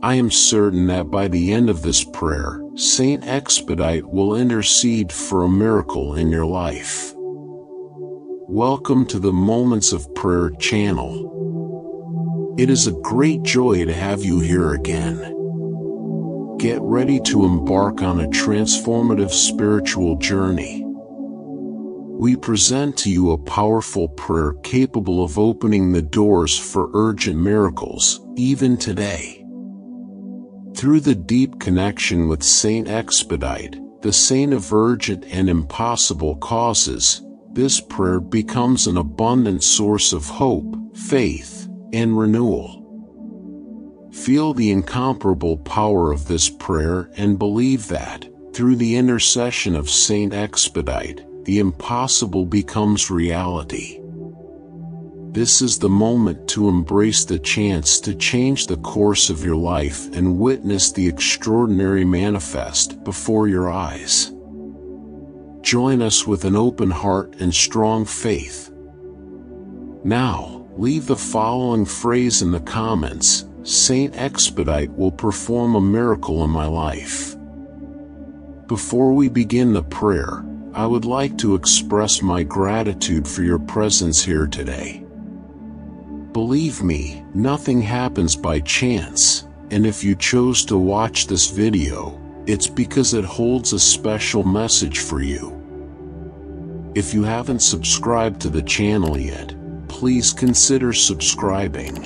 I am certain that by the end of this prayer, Saint Expedite will intercede for a miracle in your life. Welcome to the Moments of Prayer channel. It is a great joy to have you here again. Get ready to embark on a transformative spiritual journey. We present to you a powerful prayer capable of opening the doors for urgent miracles, even today. Through the deep connection with Saint Expedite, the saint of urgent and impossible causes, this prayer becomes an abundant source of hope, faith, and renewal. Feel the incomparable power of this prayer and believe that, through the intercession of Saint Expedite, the impossible becomes reality. This is the moment to embrace the chance to change the course of your life and witness the extraordinary manifest before your eyes. Join us with an open heart and strong faith. Now, leave the following phrase in the comments Saint Expedite will perform a miracle in my life. Before we begin the prayer, I would like to express my gratitude for your presence here today. Believe me, nothing happens by chance, and if you chose to watch this video, it's because it holds a special message for you. If you haven't subscribed to the channel yet, please consider subscribing.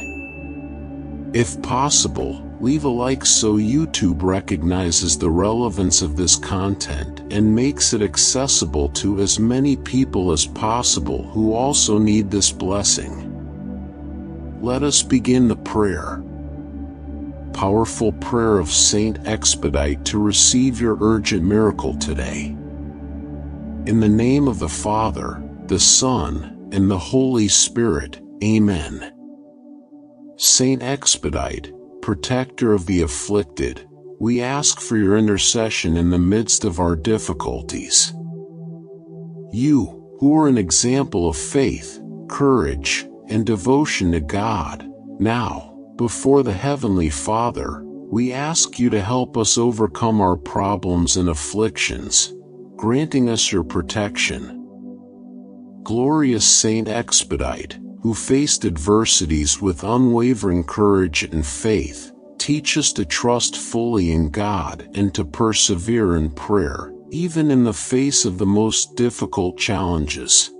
If possible, leave a like so YouTube recognizes the relevance of this content and makes it accessible to as many people as possible who also need this blessing. Let us begin the prayer. Powerful prayer of Saint Expedite to receive your urgent miracle today. In the name of the Father, the Son, and the Holy Spirit, Amen. Saint Expedite, protector of the afflicted, we ask for your intercession in the midst of our difficulties. You, who are an example of faith, courage, and devotion to God. Now, before the Heavenly Father, we ask you to help us overcome our problems and afflictions, granting us your protection. Glorious Saint Expedite, who faced adversities with unwavering courage and faith, teach us to trust fully in God and to persevere in prayer, even in the face of the most difficult challenges.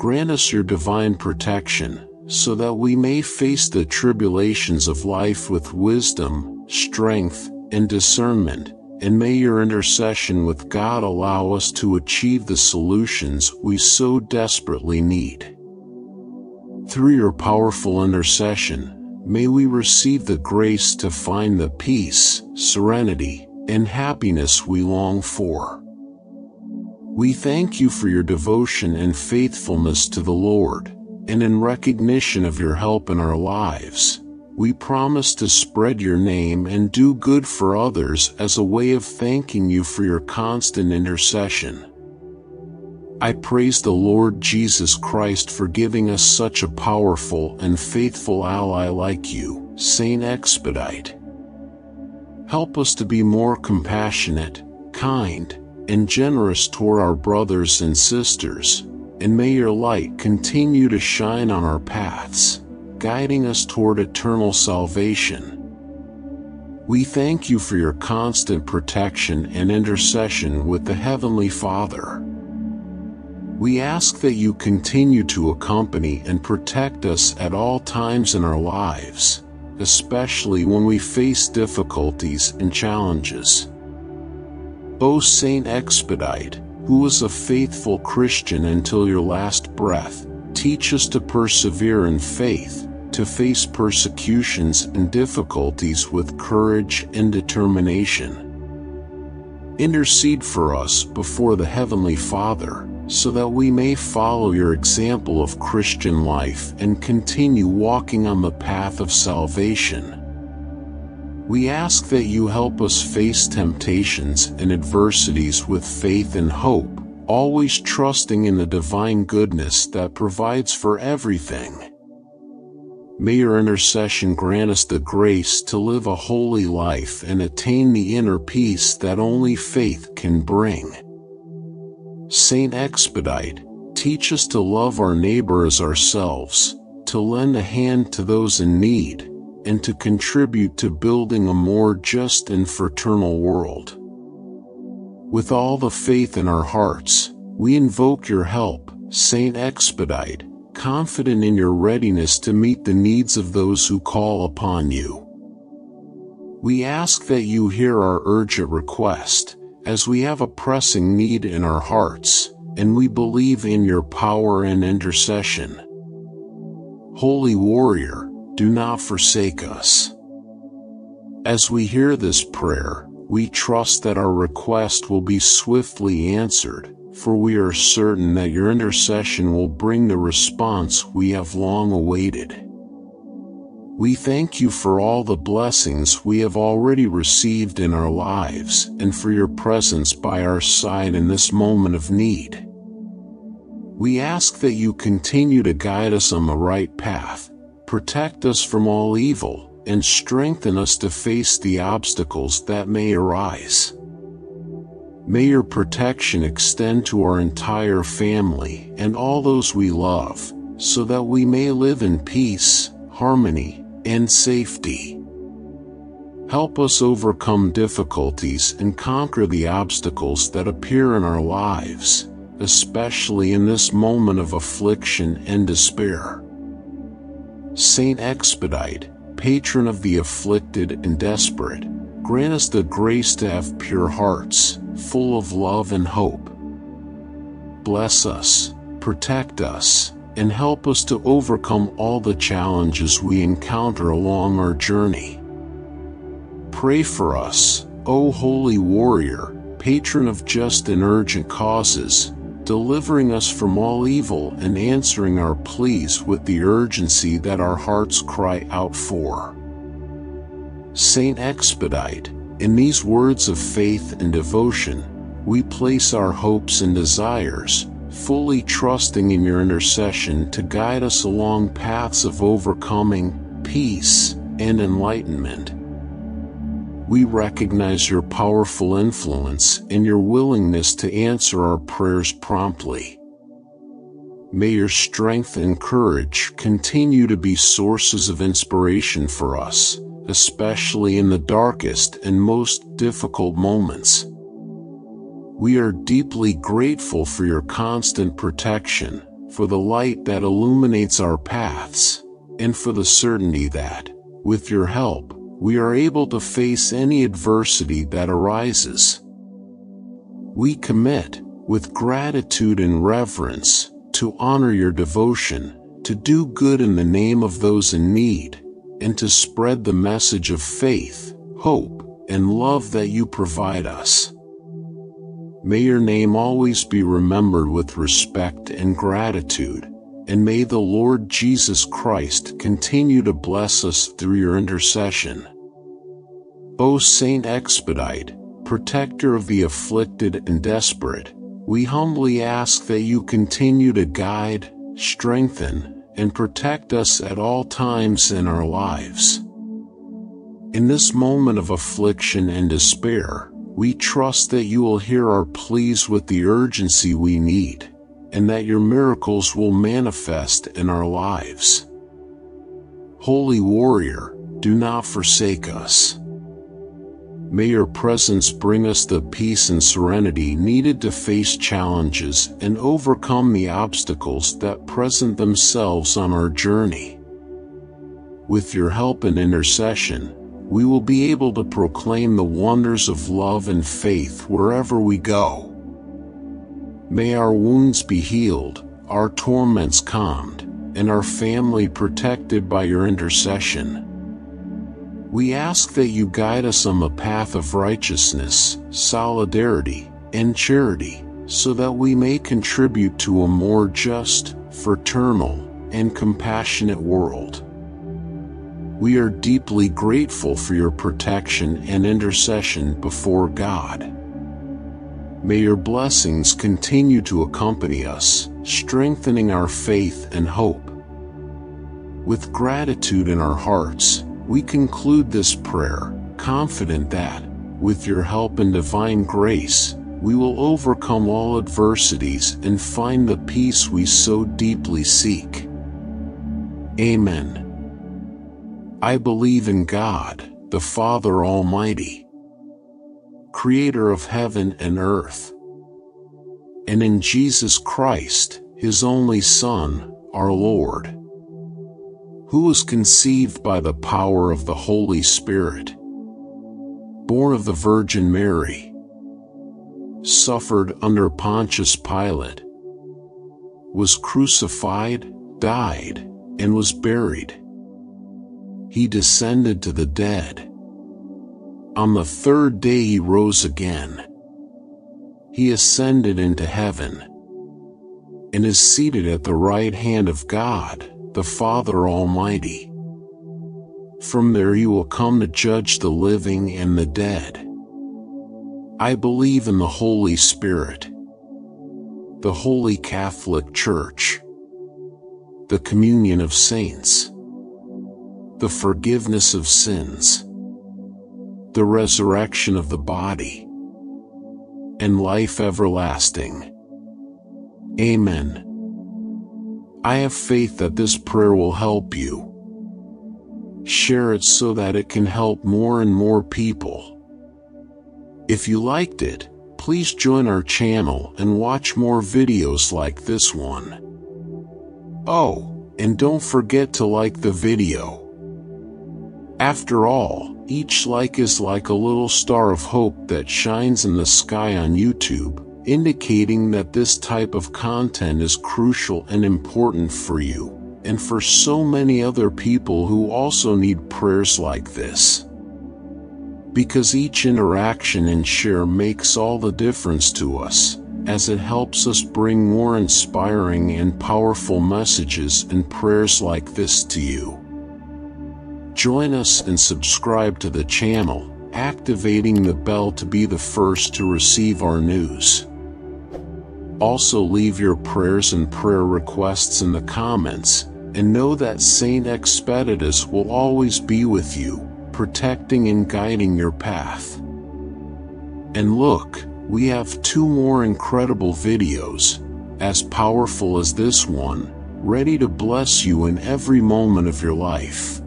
Grant us your divine protection, so that we may face the tribulations of life with wisdom, strength, and discernment, and may your intercession with God allow us to achieve the solutions we so desperately need. Through your powerful intercession, may we receive the grace to find the peace, serenity, and happiness we long for. We thank you for your devotion and faithfulness to the Lord, and in recognition of your help in our lives, we promise to spread your name and do good for others as a way of thanking you for your constant intercession. I praise the Lord Jesus Christ for giving us such a powerful and faithful ally like you, Saint Expedite. Help us to be more compassionate, kind, and generous toward our brothers and sisters, and may your light continue to shine on our paths, guiding us toward eternal salvation. We thank you for your constant protection and intercession with the Heavenly Father. We ask that you continue to accompany and protect us at all times in our lives, especially when we face difficulties and challenges. O Saint Expedite, who was a faithful Christian until your last breath, teach us to persevere in faith, to face persecutions and difficulties with courage and determination. Intercede for us before the Heavenly Father, so that we may follow your example of Christian life and continue walking on the path of salvation. We ask that you help us face temptations and adversities with faith and hope, always trusting in the divine goodness that provides for everything. May your intercession grant us the grace to live a holy life and attain the inner peace that only faith can bring. Saint Expedite, teach us to love our neighbor as ourselves, to lend a hand to those in need, and to contribute to building a more just and fraternal world. With all the faith in our hearts, we invoke your help, Saint Expedite, confident in your readiness to meet the needs of those who call upon you. We ask that you hear our urgent request, as we have a pressing need in our hearts, and we believe in your power and intercession. Holy warrior, do not forsake us. As we hear this prayer, we trust that our request will be swiftly answered, for we are certain that your intercession will bring the response we have long awaited. We thank you for all the blessings we have already received in our lives and for your presence by our side in this moment of need. We ask that you continue to guide us on the right path, protect us from all evil, and strengthen us to face the obstacles that may arise. May your protection extend to our entire family and all those we love, so that we may live in peace, harmony, and safety. Help us overcome difficulties and conquer the obstacles that appear in our lives, especially in this moment of affliction and despair. Saint Expedite, patron of the afflicted and desperate, grant us the grace to have pure hearts, full of love and hope. Bless us, protect us, and help us to overcome all the challenges we encounter along our journey. Pray for us, O Holy Warrior, patron of just and urgent causes, delivering us from all evil and answering our pleas with the urgency that our hearts cry out for. Saint Expedite, in these words of faith and devotion, we place our hopes and desires, fully trusting in your intercession to guide us along paths of overcoming, peace, and enlightenment. We recognize your powerful influence and your willingness to answer our prayers promptly. May your strength and courage continue to be sources of inspiration for us, especially in the darkest and most difficult moments. We are deeply grateful for your constant protection, for the light that illuminates our paths, and for the certainty that, with your help, we are able to face any adversity that arises. We commit, with gratitude and reverence, to honor your devotion, to do good in the name of those in need, and to spread the message of faith, hope, and love that you provide us. May your name always be remembered with respect and gratitude, and may the Lord Jesus Christ continue to bless us through your intercession. O Saint Expedite, protector of the afflicted and desperate, we humbly ask that you continue to guide, strengthen, and protect us at all times in our lives. In this moment of affliction and despair, we trust that you will hear our pleas with the urgency we need and that your miracles will manifest in our lives. Holy warrior, do not forsake us. May your presence bring us the peace and serenity needed to face challenges and overcome the obstacles that present themselves on our journey. With your help and intercession, we will be able to proclaim the wonders of love and faith wherever we go. May our wounds be healed, our torments calmed, and our family protected by your intercession. We ask that you guide us on the path of righteousness, solidarity, and charity, so that we may contribute to a more just, fraternal, and compassionate world. We are deeply grateful for your protection and intercession before God. May your blessings continue to accompany us, strengthening our faith and hope. With gratitude in our hearts, we conclude this prayer, confident that, with your help and divine grace, we will overcome all adversities and find the peace we so deeply seek. Amen. I believe in God, the Father Almighty, creator of heaven and earth, and in Jesus Christ, his only Son, our Lord, who was conceived by the power of the Holy Spirit, born of the Virgin Mary, suffered under Pontius Pilate, was crucified, died, and was buried. He descended to the dead. On the third day he rose again. He ascended into heaven and is seated at the right hand of God, the Father Almighty. From there he will come to judge the living and the dead. I believe in the Holy Spirit, the Holy Catholic Church, the communion of saints, the forgiveness of sins, the resurrection of the body, and life everlasting. Amen. I have faith that this prayer will help you. Share it so that it can help more and more people. If you liked it, please join our channel and watch more videos like this one. Oh, and don't forget to like the video. After all, each like is like a little star of hope that shines in the sky on YouTube, indicating that this type of content is crucial and important for you, and for so many other people who also need prayers like this because each interaction and share makes all the difference to us, as it helps us bring more inspiring and powerful messages and prayers like this to you. Join us and subscribe to the channel, activating the bell to be the first to receive our news. Also leave your prayers and prayer requests in the comments, and know that Saint Expeditus will always be with you protecting and guiding your path. And look, we have two more incredible videos, as powerful as this one, ready to bless you in every moment of your life.